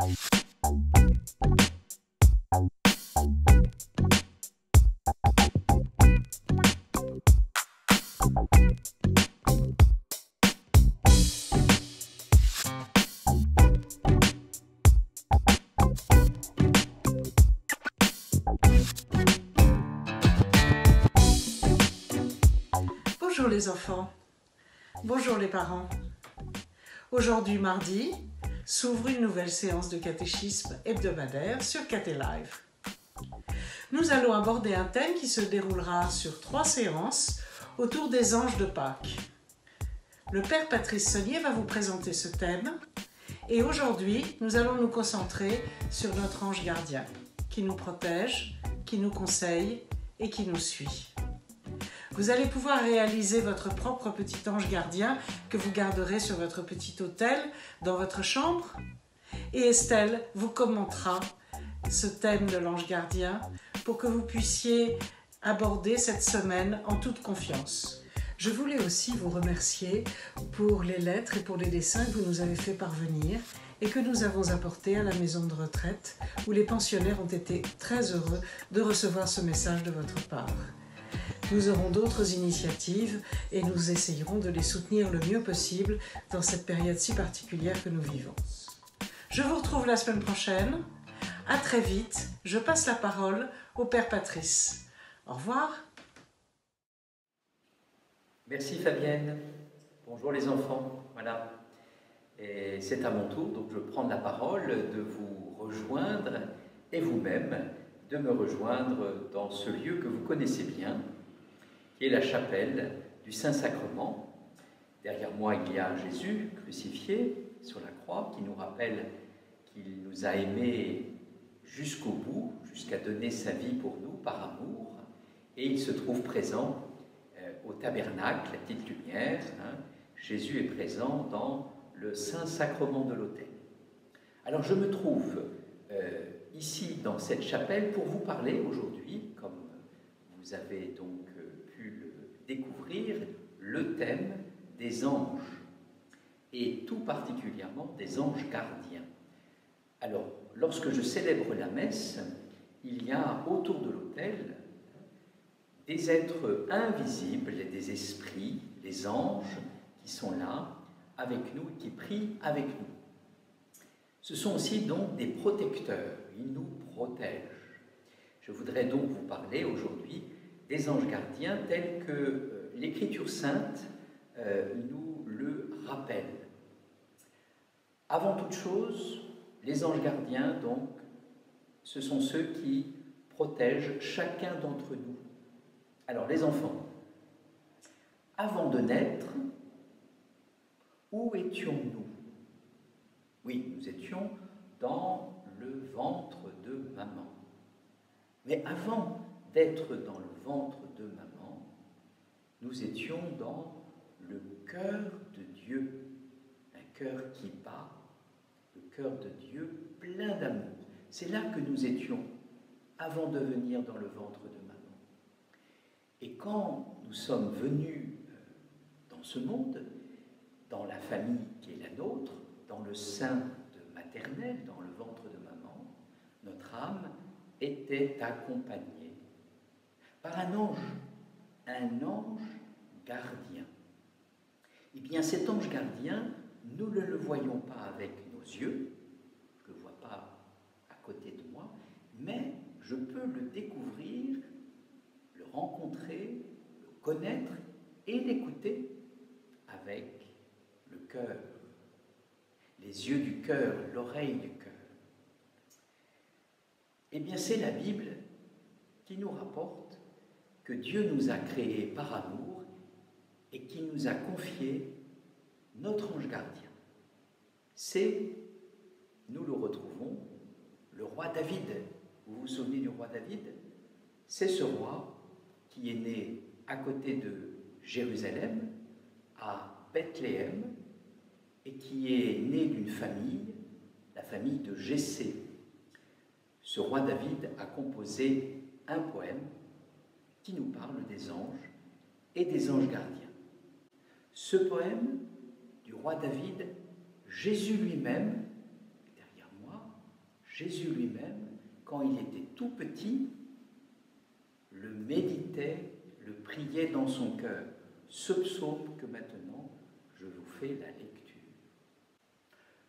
Bonjour les enfants, bonjour les parents. Aujourd'hui mardi, s'ouvre une nouvelle séance de catéchisme hebdomadaire sur Caté Live. Nous allons aborder un thème qui se déroulera sur trois séances autour des anges de Pâques. Le Père Patrice Saunier va vous présenter ce thème et aujourd'hui nous allons nous concentrer sur notre ange gardien qui nous protège, qui nous conseille et qui nous suit. Vous allez pouvoir réaliser votre propre petit ange gardien que vous garderez sur votre petit hôtel, dans votre chambre. Et Estelle vous commentera ce thème de l'ange gardien pour que vous puissiez aborder cette semaine en toute confiance. Je voulais aussi vous remercier pour les lettres et pour les dessins que vous nous avez fait parvenir et que nous avons apportés à la maison de retraite où les pensionnaires ont été très heureux de recevoir ce message de votre part. Nous aurons d'autres initiatives et nous essayerons de les soutenir le mieux possible dans cette période si particulière que nous vivons. Je vous retrouve la semaine prochaine. À très vite. Je passe la parole au Père Patrice. Au revoir. Merci Fabienne. Bonjour les enfants. Voilà. Et c'est à mon tour, donc je prends la parole de vous rejoindre et vous-même de me rejoindre dans ce lieu que vous connaissez bien, qui est la chapelle du Saint-Sacrement. Derrière moi, il y a Jésus crucifié sur la croix qui nous rappelle qu'il nous a aimés jusqu'au bout, jusqu'à donner sa vie pour nous par amour. Et il se trouve présent euh, au tabernacle, la petite lumière. Hein. Jésus est présent dans le Saint-Sacrement de l'autel. Alors je me trouve euh, ici dans cette chapelle pour vous parler aujourd'hui, comme vous avez donc découvrir le thème des anges, et tout particulièrement des anges gardiens. Alors, lorsque je célèbre la messe, il y a autour de l'autel des êtres invisibles, des esprits, les anges qui sont là avec nous, qui prient avec nous. Ce sont aussi donc des protecteurs, ils nous protègent. Je voudrais donc vous parler aujourd'hui des anges gardiens tels que euh, l'Écriture sainte euh, nous le rappelle. Avant toute chose, les anges gardiens, donc, ce sont ceux qui protègent chacun d'entre nous. Alors, les enfants, avant de naître, où étions-nous? Oui, nous étions dans le ventre de maman. Mais avant d'être dans le ventre de maman, nous étions dans le cœur de Dieu, un cœur qui bat, le cœur de Dieu plein d'amour. C'est là que nous étions avant de venir dans le ventre de maman. Et quand nous sommes venus euh, dans ce monde, dans la famille qui est la nôtre, dans le sein de maternel, dans le ventre de maman, notre âme était accompagnée par un ange, un ange gardien. Eh bien, cet ange gardien, nous ne le voyons pas avec nos yeux, je ne le vois pas à côté de moi, mais je peux le découvrir, le rencontrer, le connaître et l'écouter avec le cœur, les yeux du cœur, l'oreille du cœur. Eh bien, c'est la Bible qui nous rapporte que Dieu nous a créés par amour et qui nous a confié notre ange gardien. C'est, nous le retrouvons, le roi David. Vous vous souvenez du roi David? C'est ce roi qui est né à côté de Jérusalem, à Bethléem, et qui est né d'une famille, la famille de Jessé. Ce roi David a composé un poème qui nous parle des anges et des anges gardiens. Ce poème du roi David, Jésus lui-même, derrière moi, Jésus lui-même, quand il était tout petit, le méditait, le priait dans son cœur. Ce psaume que maintenant je vous fais la lecture.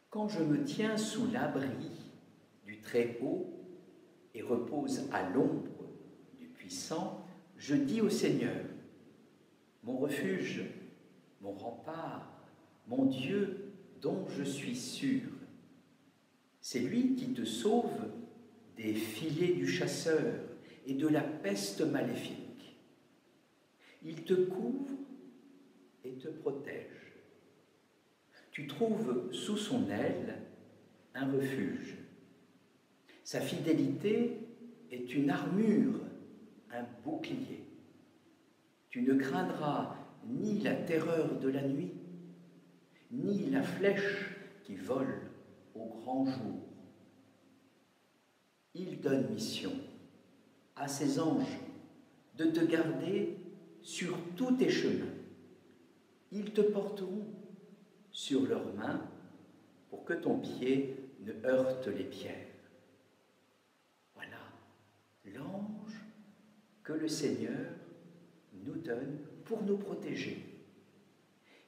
Quand je me tiens sous l'abri du Très-Haut et repose à l'ombre du Puissant, je dis au Seigneur, mon refuge, mon rempart, mon Dieu dont je suis sûr. C'est lui qui te sauve des filets du chasseur et de la peste maléfique. Il te couvre et te protège. Tu trouves sous son aile un refuge. Sa fidélité est une armure, bouclier. Tu ne craindras ni la terreur de la nuit, ni la flèche qui vole au grand jour. Il donne mission à ses anges de te garder sur tous tes chemins. Ils te porteront sur leurs mains pour que ton pied ne heurte les pierres. Voilà l'ange que le Seigneur nous donne pour nous protéger.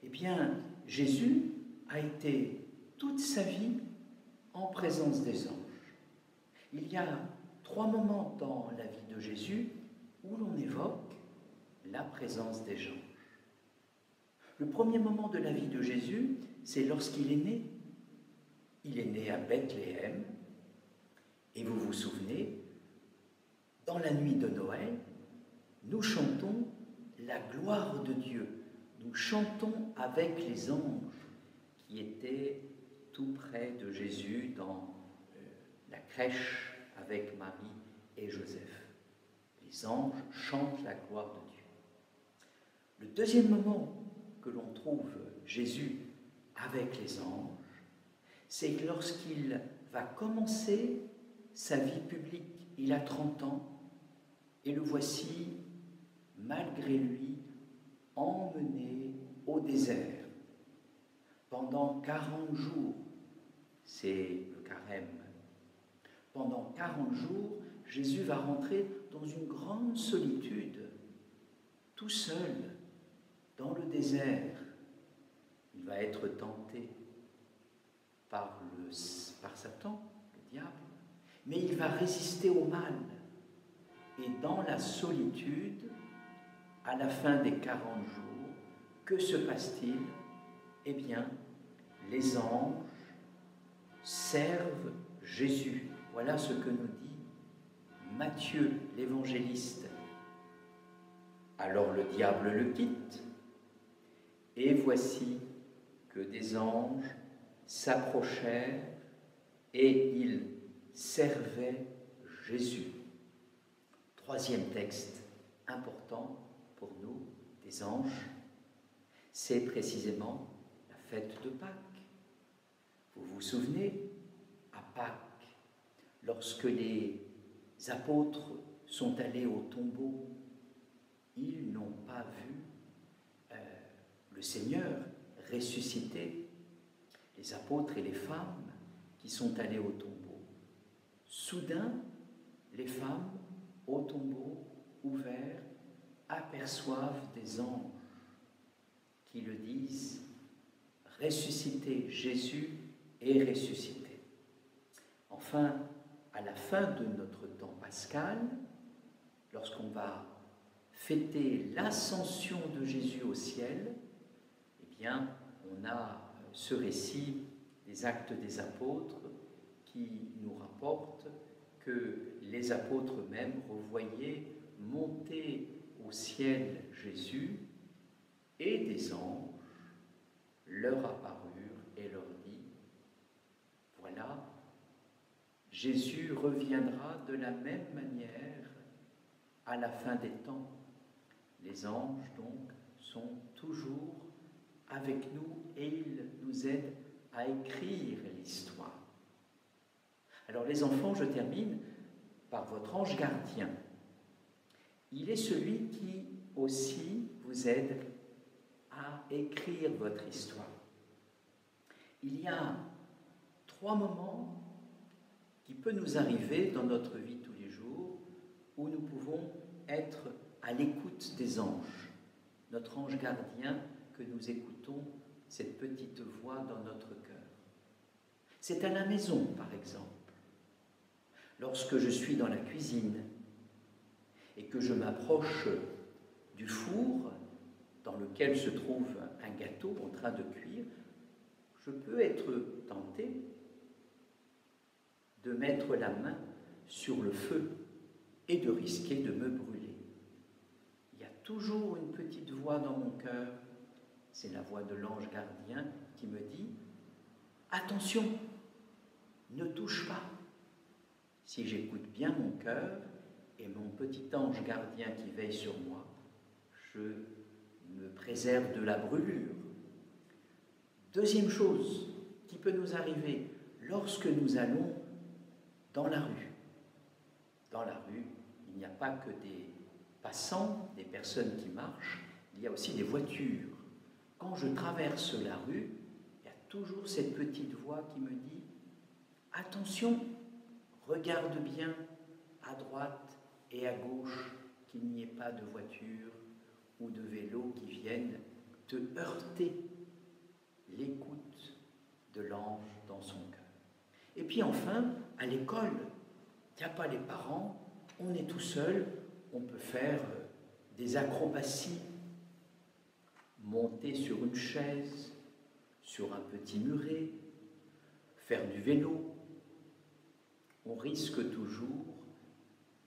Eh bien, Jésus a été toute sa vie en présence des anges. Il y a trois moments dans la vie de Jésus où l'on évoque la présence des anges. Le premier moment de la vie de Jésus, c'est lorsqu'il est né. Il est né à Bethléem, et vous vous souvenez, dans la nuit de Noël, nous chantons la gloire de Dieu. Nous chantons avec les anges qui étaient tout près de Jésus dans euh, la crèche avec Marie et Joseph. Les anges chantent la gloire de Dieu. Le deuxième moment que l'on trouve Jésus avec les anges, c'est lorsqu'il va commencer sa vie publique. Il a 30 ans et le voici, malgré lui, emmené au désert pendant 40 jours. C'est le carême. Pendant 40 jours, Jésus va rentrer dans une grande solitude, tout seul, dans le désert, il va être tenté par, Satan, le diable, mais il va résister au mal. Et dans la solitude, à la fin des 40 jours, que se passe-t-il? Eh bien, les anges servent Jésus. Voilà ce que nous dit Matthieu l'évangéliste. Alors le diable le quitte et voici que des anges s'approchèrent et ils servaient Jésus. Troisième texte important pour nous, des anges, c'est précisément la fête de Pâques. Vous vous souvenez, à Pâques, lorsque les apôtres sont allés au tombeau, ils n'ont pas vu le Seigneur ressuscité, les apôtres et les femmes qui sont allés au tombeau. Soudain, les femmes au tombeau ouvert aperçoivent des anges qui le disent ressuscité, Jésus est ressuscité. Enfin, à la fin de notre temps pascal, lorsqu'on va fêter l'ascension de Jésus au ciel, on a ce récit des actes des apôtres qui nous rapporte que les apôtres eux-mêmes revoyaient monter au ciel Jésus et des anges leur apparurent et leur dit, voilà, Jésus reviendra de la même manière à la fin des temps. Les anges, donc, sont toujours avec nous et il nous aide à écrire l'histoire. Alors les enfants, je termine par votre ange gardien. Il est celui qui aussi vous aide à écrire votre histoire. Il y a trois moments qui peut nous arriver dans notre vie tous les jours, où nous pouvons être à l'écoute des anges, notre ange gardien que nous écoutons, cette petite voix dans notre cœur. C'est à la maison, par exemple. Lorsque je suis dans la cuisine et que je m'approche du four dans lequel se trouve un gâteau en train de cuire, je peux être tenté de mettre la main sur le feu et de risquer de me brûler. Il y a toujours une petite voix dans mon cœur, c'est la voix de l'ange gardien qui me dit, attention, ne touche pas. Si j'écoute bien mon cœur et mon petit ange gardien qui veille sur moi, je me préserve de la brûlure. Deuxième chose qui peut nous arriver lorsque nous allons dans la rue. Dans la rue, il n'y a pas que des passants, des personnes qui marchent, il y a aussi des voitures. Quand je traverse la rue, il y a toujours cette petite voix qui me dit Attention, regarde bien à droite et à gauche qu'il n'y ait pas de voiture ou de vélo qui viennent te heurter l'écoute de l'ange dans son cœur. Et puis enfin, à l'école, il n'y a pas les parents, on est tout seul, on peut faire euh, des acrobaties, monter sur une chaise, sur un petit muret, faire du vélo. On risque toujours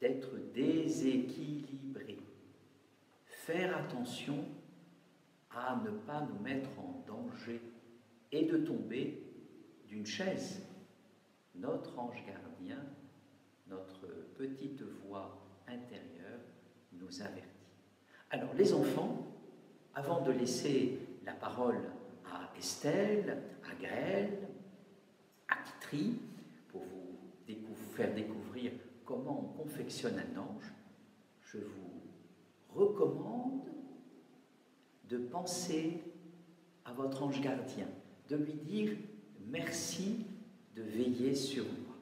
d'être déséquilibré. Faire attention à ne pas nous mettre en danger et de tomber d'une chaise notre ange gardien, notre petite voix intérieure nous avertit. Alors les enfants, avant de laisser la parole à Estelle, à Grêle, à Kitri, faire découvrir comment on confectionne un ange, je vous recommande de penser à votre ange gardien, de lui dire merci de veiller sur moi.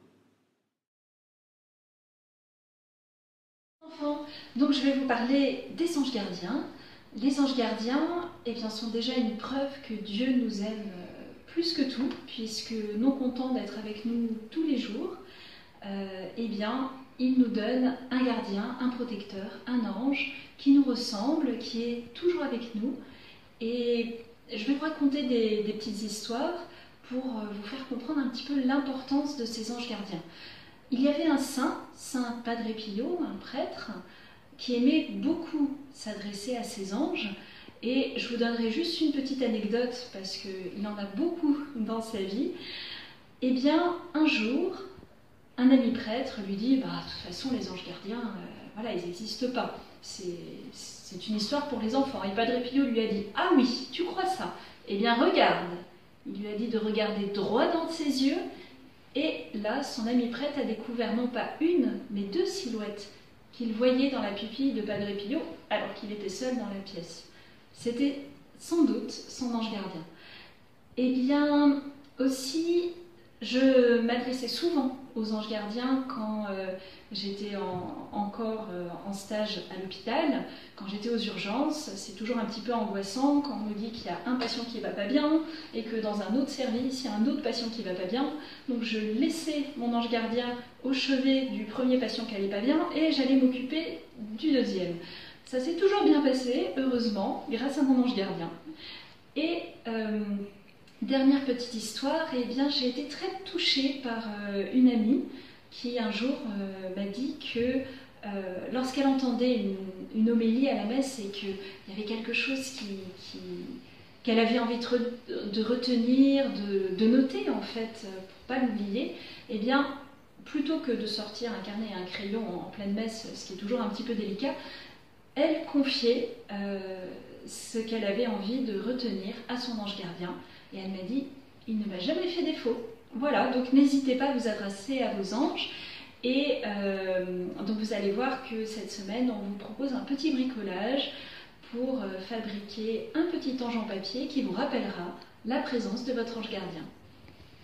Enfants, donc je vais vous parler des anges gardiens. Les anges gardiens eh bien, sont déjà une preuve que Dieu nous aime euh, plus que tout, puisque non content d'être avec nous tous les jours, euh, eh bien, il nous donne un gardien, un protecteur, un ange qui nous ressemble, qui est toujours avec nous. Et je vais vous raconter des, petites histoires pour euh, vous faire comprendre un petit peu l'importance de ces anges gardiens. Il y avait un saint, Saint Padre Pio, un prêtre, qui aimait beaucoup s'adresser à ces anges. Et je vous donnerai juste une petite anecdote parce qu'il en a beaucoup dans sa vie. Eh bien, un jour, un ami prêtre lui dit bah, De toute façon, les anges gardiens, euh, voilà, ils n'existent pas. C'est une histoire pour les enfants. Et Padre Pio lui a dit Ah oui, tu crois ça? Eh bien, regarde, il lui a dit de regarder droit dans ses yeux, et là, son ami prêtre a découvert non pas une, mais deux silhouettes qu'il voyait dans la pupille de Padre Pio alors qu'il était seul dans la pièce. C'était sans doute son ange gardien. Eh bien, aussi, je m'adressais souvent aux anges gardiens quand euh, j'étais encore euh, en stage à l'hôpital, quand j'étais aux urgences. C'est toujours un petit peu angoissant quand on me dit qu'il y a un patient qui va pas bien et que dans un autre service, il y a un autre patient qui va pas bien. Donc je laissais mon ange gardien au chevet du premier patient qui n'allait pas bien et j'allais m'occuper du deuxième. Ça s'est toujours bien passé, heureusement, grâce à mon ange gardien. Et euh, Dernière petite histoire, eh bien j'ai été très touchée par euh, une amie qui un jour euh, m'a dit que euh, lorsqu'elle entendait une, homélie à la messe et qu'il y avait quelque chose qu'elle avait envie de, retenir, de, noter en fait, pour pas l'oublier, eh bien plutôt que de sortir un carnet et un crayon en pleine messe, ce qui est toujours un petit peu délicat, elle confiait ce qu'elle avait envie de retenir à son ange gardien. Et elle m'a dit, il ne m'a jamais fait défaut. Voilà, donc n'hésitez pas à vous adresser à vos anges. Et euh, donc vous allez voir que cette semaine, on vous propose un petit bricolage pour euh, fabriquer un petit ange en papier qui vous rappellera la présence de votre ange gardien.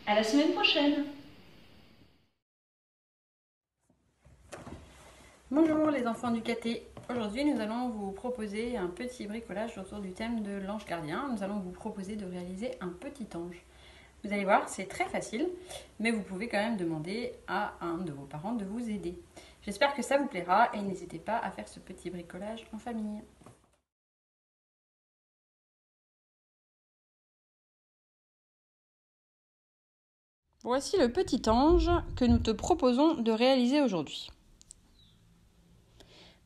À la semaine prochaine Bonjour les enfants du caté Aujourd'hui, nous allons vous proposer un petit bricolage autour du thème de l'ange gardien. Nous allons vous proposer de réaliser un petit ange. Vous allez voir, c'est très facile, mais vous pouvez quand même demander à un de vos parents de vous aider. J'espère que ça vous plaira et n'hésitez pas à faire ce petit bricolage en famille. Voici le petit ange que nous te proposons de réaliser aujourd'hui.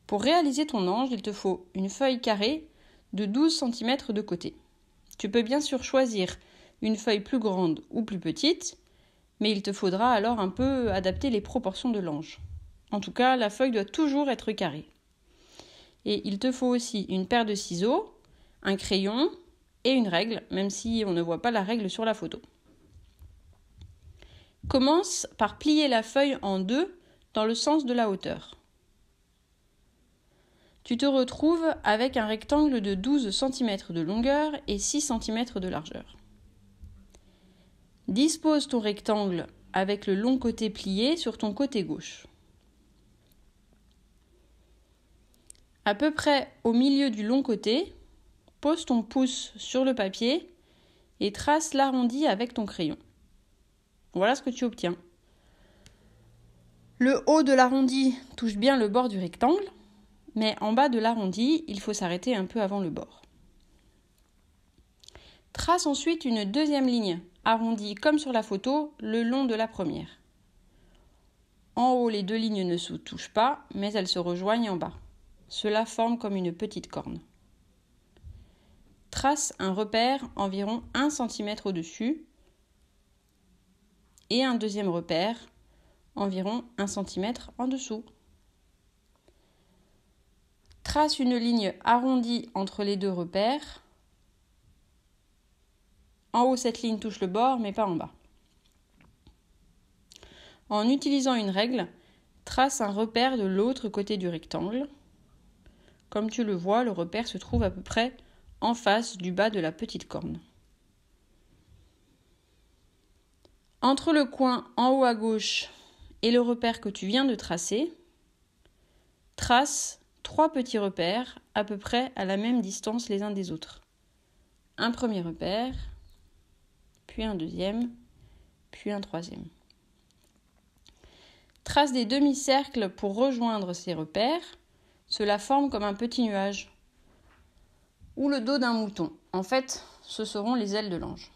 Pour réaliser ton ange, il te faut une feuille carrée de 12 cm de côté. Tu peux bien sûr choisir une feuille plus grande ou plus petite, mais il te faudra alors un peu adapter les proportions de l'ange. En tout cas, la feuille doit toujours être carrée. Et il te faut aussi une paire de ciseaux, un crayon et une règle, même si on ne voit pas la règle sur la photo. Commence par plier la feuille en deux dans le sens de la hauteur. Tu te retrouves avec un rectangle de 12 cm de longueur et 6 cm de largeur. Dispose ton rectangle avec le long côté plié sur ton côté gauche. À peu près au milieu du long côté, pose ton pouce sur le papier et trace l'arrondi avec ton crayon. Voilà ce que tu obtiens. Le haut de l'arrondi touche bien le bord du rectangle, mais en bas de l'arrondi, il faut s'arrêter un peu avant le bord. Trace ensuite une deuxième ligne, arrondie comme sur la photo, le long de la première. En haut, les deux lignes ne se touchent pas, mais elles se rejoignent en bas. Cela forme comme une petite corne. Trace un repère environ 1 cm au-dessus et un deuxième repère environ 1 cm en dessous. Trace une ligne arrondie entre les deux repères. En haut, cette ligne touche le bord, mais pas en bas. En utilisant une règle, trace un repère de l'autre côté du rectangle. Comme tu le vois, le repère se trouve à peu près en face du bas de la petite corne. Entre le coin en haut à gauche et le repère que tu viens de tracer, trace trois petits repères à peu près à la même distance les uns des autres. Un premier repère, puis un deuxième, puis un troisième. Trace des demi-cercles pour rejoindre ces repères. Cela forme comme un petit nuage ou le dos d'un mouton. En fait, ce seront les ailes de l'ange.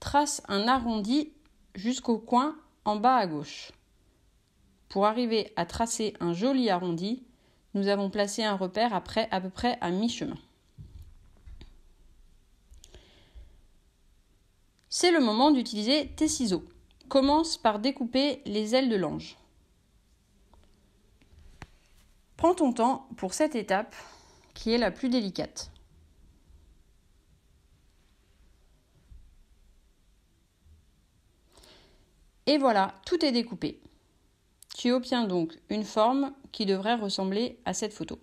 trace un arrondi jusqu'au coin en bas à gauche. Pour arriver à tracer un joli arrondi, nous avons placé un repère après à peu près à mi-chemin. C'est le moment d'utiliser tes ciseaux. Commence par découper les ailes de l'ange. Prends ton temps pour cette étape qui est la plus délicate. Et voilà, tout est découpé. Tu obtiens donc une forme qui devrait ressembler à cette photo.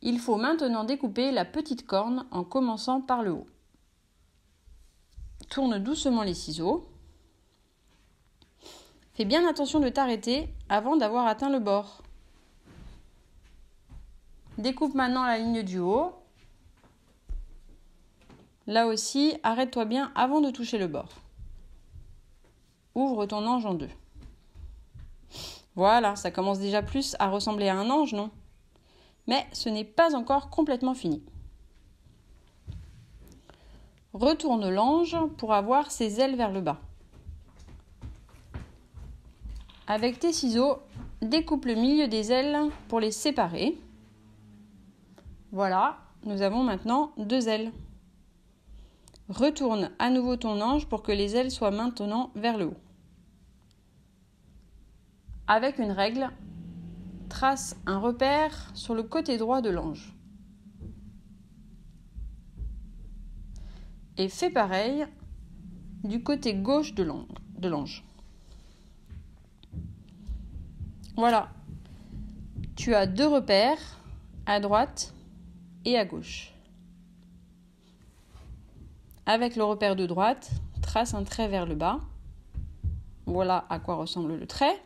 Il faut maintenant découper la petite corne en commençant par le haut. Tourne doucement les ciseaux. Fais bien attention de t'arrêter avant d'avoir atteint le bord. Découpe maintenant la ligne du haut Là aussi, arrête-toi bien avant de toucher le bord. Ouvre ton ange en deux. Voilà, ça commence déjà plus à ressembler à un ange, non? Mais ce n'est pas encore complètement fini. Retourne l'ange pour avoir ses ailes vers le bas. Avec tes ciseaux, découpe le milieu des ailes pour les séparer. Voilà, nous avons maintenant deux ailes. Retourne à nouveau ton ange pour que les ailes soient maintenant vers le haut. Avec une règle, trace un repère sur le côté droit de l'ange. Et fais pareil du côté gauche de l'ange. Voilà. Tu as deux repères à droite et à gauche. Avec le repère de droite, trace un trait vers le bas. voilà à quoi ressemble le trait.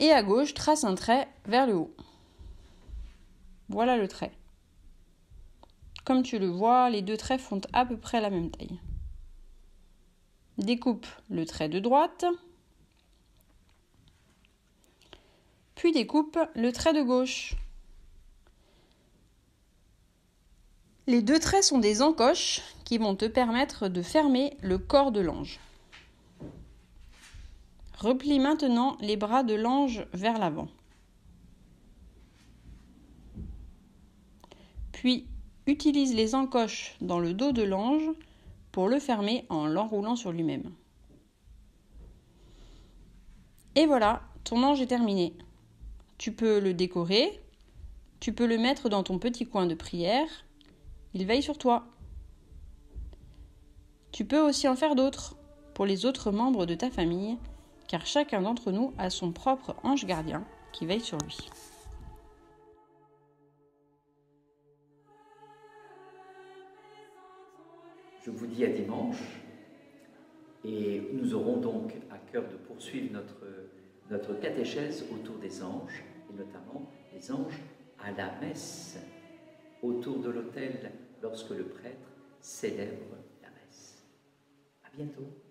Et à gauche, trace un trait vers le haut. Voilà le trait. Comme tu le vois, les deux traits font à peu près la même taille. Découpe le trait de droite, puis découpe le trait de gauche. Les deux traits sont des encoches qui vont te permettre de fermer le corps de l'ange. Replie maintenant les bras de l'ange vers l'avant. Puis utilise les encoches dans le dos de l'ange pour le fermer en l'enroulant sur lui-même. Et voilà, ton ange est terminé. Tu peux le décorer, tu peux le mettre dans ton petit coin de prière, il veille sur toi. Tu peux aussi en faire d'autres pour les autres membres de ta famille car chacun d'entre nous a son propre ange gardien qui veille sur lui. Je vous dis à dimanche et nous aurons donc à cœur de poursuivre notre, notre catéchèse autour des anges et notamment les anges à la messe autour de l'autel lorsque le prêtre célèbre la messe. À bientôt.